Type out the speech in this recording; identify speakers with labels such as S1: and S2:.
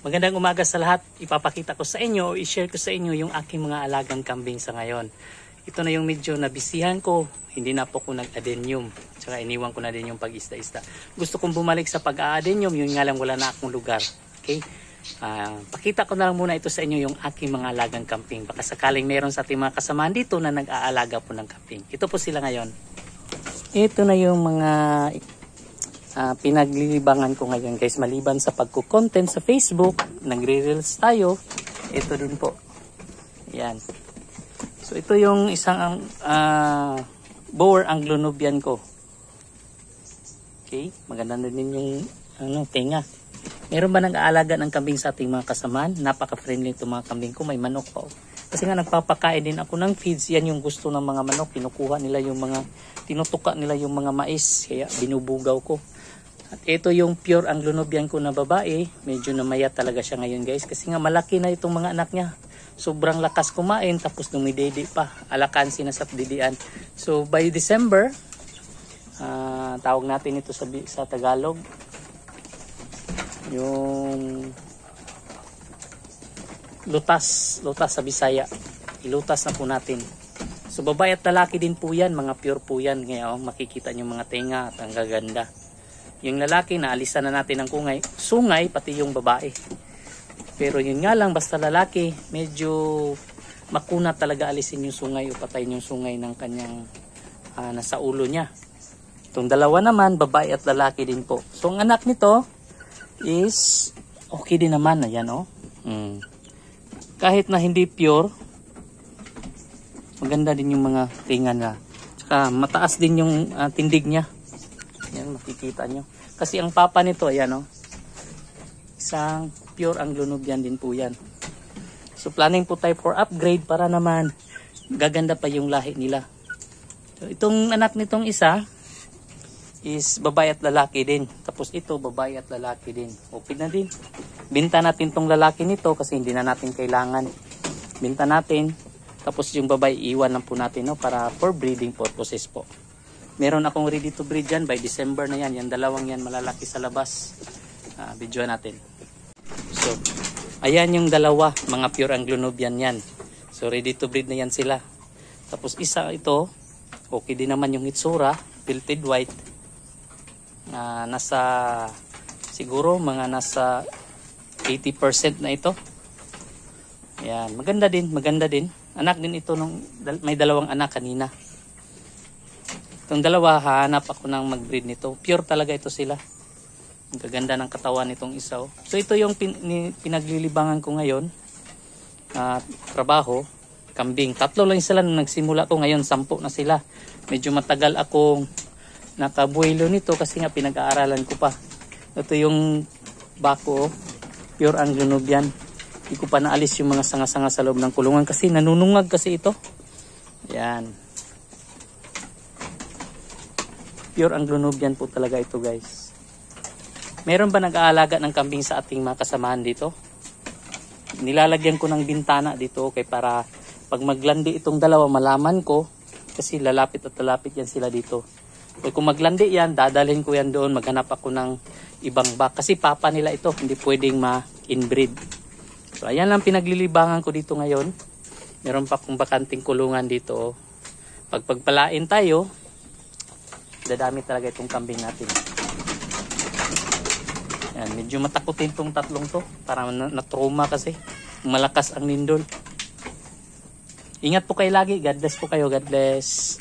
S1: Magandang umaga sa lahat. Ipapakita ko sa inyo i-share ko sa inyo yung aking mga alagang kambing sa ngayon. Ito na yung medyo nabisihan ko. Hindi na po ko nag-adenium. Tsaka iniwan ko na din yung pag-ista-ista. Gusto kong bumalik sa pag-adenium. Yun nga lang wala na akong lugar. Okay? Ah, pakita ko na lang muna ito sa inyo yung aking mga alagang kambing. Baka sakaling meron sa ating mga kasamahan dito na nag-aalaga po ng kambing. Ito po sila ngayon. Ito na yung mga ah, pinaglilibangan ko ngayon guys. Maliban sa pagko-content sa Facebook nagre-reels tayo. Ito din po. Yan. So ito yung isang uh, bower anglonubian ko. Okay? Maganda na din yung ano, tenga. Meron ba nag-aalaga ng kambing sa ating mga kasamaan? Napaka-friendly itong mga kambing ko. May manok pa. Kasi nga nagpapakain din ako ng feeds yan yung gusto ng mga manok kinukuha nila yung mga tinutuka nila yung mga mais kaya binubugaw ko at ito yung pure Anglo-Nubian ko na babae. Medyo namaya talaga siya ngayon guys. Kasi nga malaki na itong mga anak niya. Sobrang lakas kumain tapos dumidede pa. Alakan sinasap didian. So by December, uh, tawag natin ito sa, sa Tagalog. Yung lutas. Lutas sa Bisaya. Ilutas na po natin. So babae at lalaki din po yan. Mga pure po yan. Ngayon makikita nyo mga tenga at ang gaganda. Yung lalaki, naalisan na natin ng kungay, sungay, pati yung babae. Pero yun nga lang, basta lalaki, medyo makuna talaga alisin yung sungay o patayin yung sungay ng kanyang uh, nasa ulo niya. Itong dalawa naman, babae at lalaki din po. So ang anak nito is okay din naman. Ayan o. Oh. Hmm. Kahit na hindi pure, maganda din yung mga tinga na. Tsaka mataas din yung uh, tindig niya. Yan, makikita nyo. Kasi ang papa nito, ayan. Oh, isang pure Anglo-Nubian din po yan. So planning po tayo for upgrade para naman gaganda pa yung lahi nila. So, itong anak nitong isa is babae at lalaki din. Tapos ito babae at lalaki din. Open na din. Binta natin tong lalaki nito kasi hindi na natin kailangan. Binta natin. Tapos yung babae iwan lang po natin no, para for breeding purposes po. Meron akong ready to breed dyan by December na yan. Yan dalawang yan malalaki sa labas. Uh, video natin. So, ayan yung dalawa. Mga pure Anglo-Nubian yan. So, ready to breed na yan sila. Tapos isa ito, okay din naman yung itsura. Filtered white. Uh, nasa, siguro mga nasa 80% na ito. Ayan, maganda din, maganda din. Anak din ito nung may dalawang anak kanina. Itong dalawa, hanap ako ng mag-breed nito. Pure talaga ito sila. Ang gaganda ng katawan nitong isaw. So ito yung pin, pinaglilibangan ko ngayon. Uh, trabaho, kambing. Tatlo lang sila nung nagsimula ko. Ngayon, sampu na sila. Medyo matagal akong nakabuelo nito kasi nga pinag-aaralan ko pa. Ito yung bako, pure Anglo-Nubian. Hindi ko pa naalis yung mga sanga-sanga sa loob ng kulungan kasi nanunungag kasi ito. Yan. Pure Anglo-Nubian po talaga ito guys. Meron ba nag-aalaga ng kambing sa ating mga kasamahan dito? Nilalagyan ko ng bintana dito okay para pag maglandi itong dalawa malaman ko kasi lalapit at lalapit yan sila dito. Okay, kung maglandi yan, dadalhin ko yan doon, maghanap ako ng ibang bak. Kasi papa nila ito, hindi pwedeng ma-inbreed. So ayan lang pinaglilibangan ko dito ngayon. Meron pa akong bakanting kulungan dito. Pag pagpalain tayo, dadami talaga itong kambing natin. Yan, medyo matakutin tong tatlong to. Para na-trauma kasi. Malakas ang lindol. Ingat po kayo lagi. God bless po kayo. God bless.